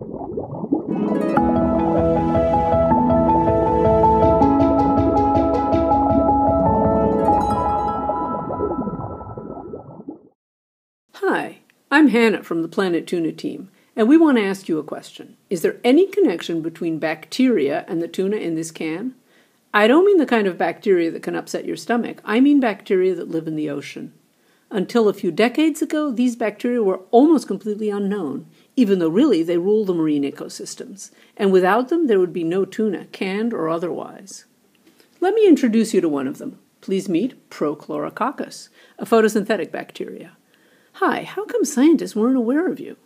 Hi, I'm Hannah from the Planet Tuna team, and we want to ask you a question. Is there any connection between bacteria and the tuna in this can? I don't mean the kind of bacteria that can upset your stomach, I mean bacteria that live in the ocean. Until a few decades ago, these bacteria were almost completely unknown, even though really they rule the marine ecosystems, and without them there would be no tuna, canned or otherwise. Let me introduce you to one of them. Please meet Prochlorococcus, a photosynthetic bacteria. Hi, how come scientists weren't aware of you?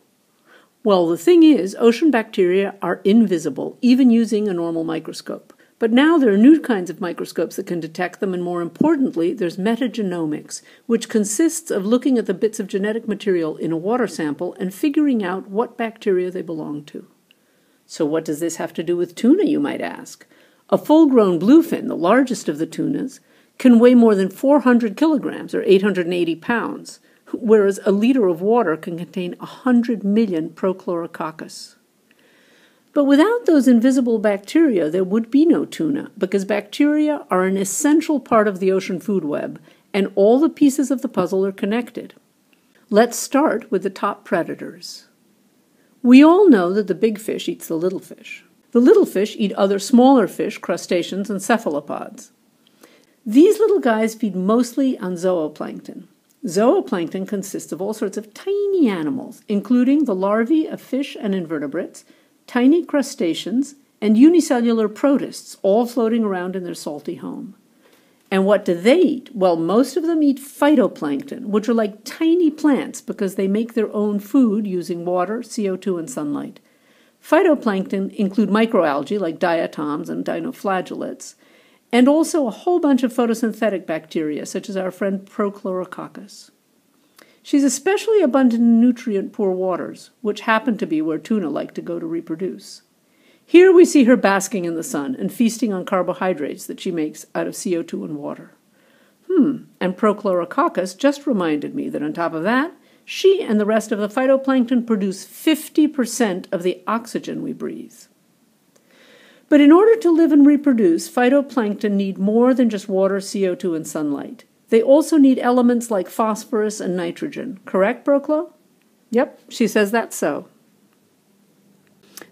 Well, the thing is, ocean bacteria are invisible, even using a normal microscope. But now there are new kinds of microscopes that can detect them, and more importantly, there's metagenomics, which consists of looking at the bits of genetic material in a water sample and figuring out what bacteria they belong to. So, what does this have to do with tuna, you might ask? A full grown bluefin, the largest of the tunas, can weigh more than 400 kilograms or 880 pounds, whereas a liter of water can contain 100 million Prochlorococcus. But without those invisible bacteria, there would be no tuna, because bacteria are an essential part of the ocean food web, and all the pieces of the puzzle are connected. Let's start with the top predators. We all know that the big fish eats the little fish. The little fish eat other smaller fish, crustaceans, and cephalopods. These little guys feed mostly on zooplankton. Zooplankton consists of all sorts of tiny animals, including the larvae of fish and invertebrates, tiny crustaceans, and unicellular protists, all floating around in their salty home. And what do they eat? Well, most of them eat phytoplankton, which are like tiny plants because they make their own food using water, CO2, and sunlight. Phytoplankton include microalgae like diatoms and dinoflagellates, and also a whole bunch of photosynthetic bacteria, such as our friend Prochlorococcus. She's especially abundant in nutrient poor waters, which happen to be where tuna like to go to reproduce. Here we see her basking in the sun and feasting on carbohydrates that she makes out of CO2 and water. Hmm, and Prochlorococcus just reminded me that on top of that, she and the rest of the phytoplankton produce 50% of the oxygen we breathe. But in order to live and reproduce, phytoplankton need more than just water, CO2, and sunlight. They also need elements like phosphorus and nitrogen. Correct, Proclo? Yep, she says that's so.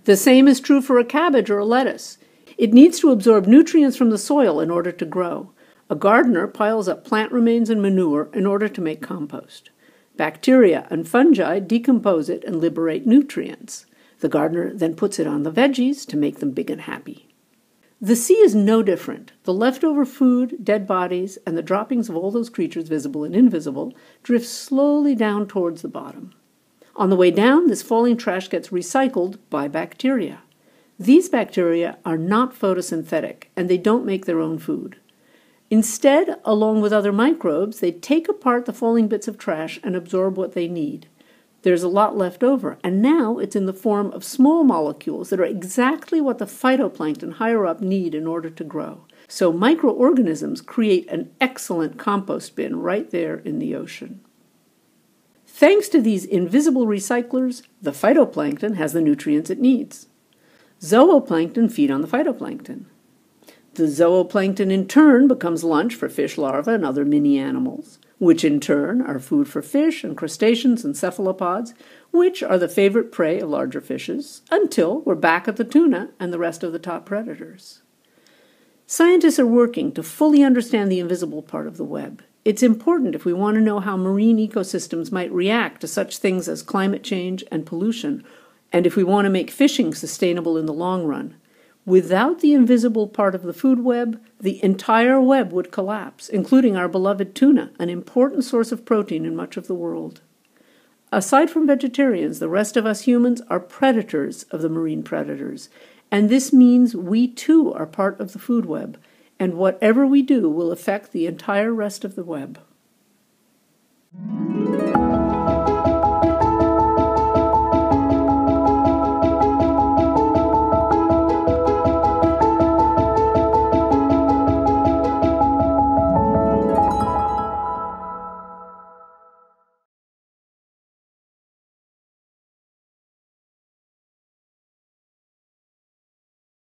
The same is true for a cabbage or a lettuce. It needs to absorb nutrients from the soil in order to grow. A gardener piles up plant remains and manure in order to make compost. Bacteria and fungi decompose it and liberate nutrients. The gardener then puts it on the veggies to make them big and happy. The sea is no different. The leftover food, dead bodies, and the droppings of all those creatures, visible and invisible, drift slowly down towards the bottom. On the way down, this falling trash gets recycled by bacteria. These bacteria are not photosynthetic and they don't make their own food. Instead, along with other microbes, they take apart the falling bits of trash and absorb what they need there's a lot left over. And now it's in the form of small molecules that are exactly what the phytoplankton higher up need in order to grow. So microorganisms create an excellent compost bin right there in the ocean. Thanks to these invisible recyclers, the phytoplankton has the nutrients it needs. Zooplankton feed on the phytoplankton. The zooplankton in turn becomes lunch for fish larvae and other mini animals which in turn are food for fish and crustaceans and cephalopods, which are the favorite prey of larger fishes, until we're back at the tuna and the rest of the top predators. Scientists are working to fully understand the invisible part of the web. It's important if we want to know how marine ecosystems might react to such things as climate change and pollution, and if we want to make fishing sustainable in the long run. Without the invisible part of the food web, the entire web would collapse, including our beloved tuna, an important source of protein in much of the world. Aside from vegetarians, the rest of us humans are predators of the marine predators, and this means we too are part of the food web, and whatever we do will affect the entire rest of the web.